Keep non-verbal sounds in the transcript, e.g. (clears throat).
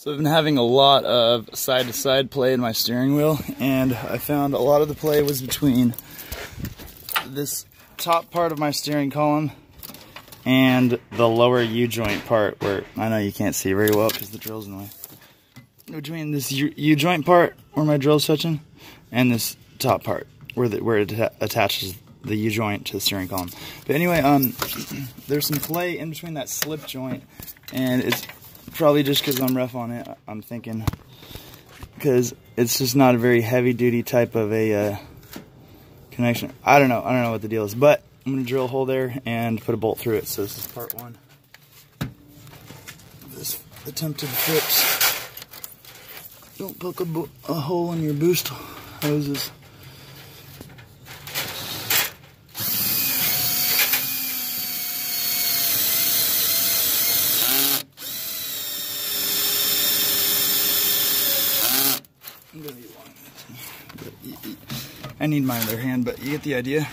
So I've been having a lot of side-to-side -side play in my steering wheel, and I found a lot of the play was between this top part of my steering column and the lower U-joint part where, I know you can't see very well because the drill's in the way. Between this U-joint part where my drill's touching and this top part where, the, where it attaches the U-joint to the steering column. But anyway, um, (clears throat) there's some play in between that slip joint and it's Probably just because I'm rough on it, I'm thinking. Because it's just not a very heavy duty type of a uh, connection. I don't know. I don't know what the deal is. But I'm going to drill a hole there and put a bolt through it. So this is part one. This attempted fix. Don't poke a, a hole in your boost hoses. I need my other hand, but you get the idea.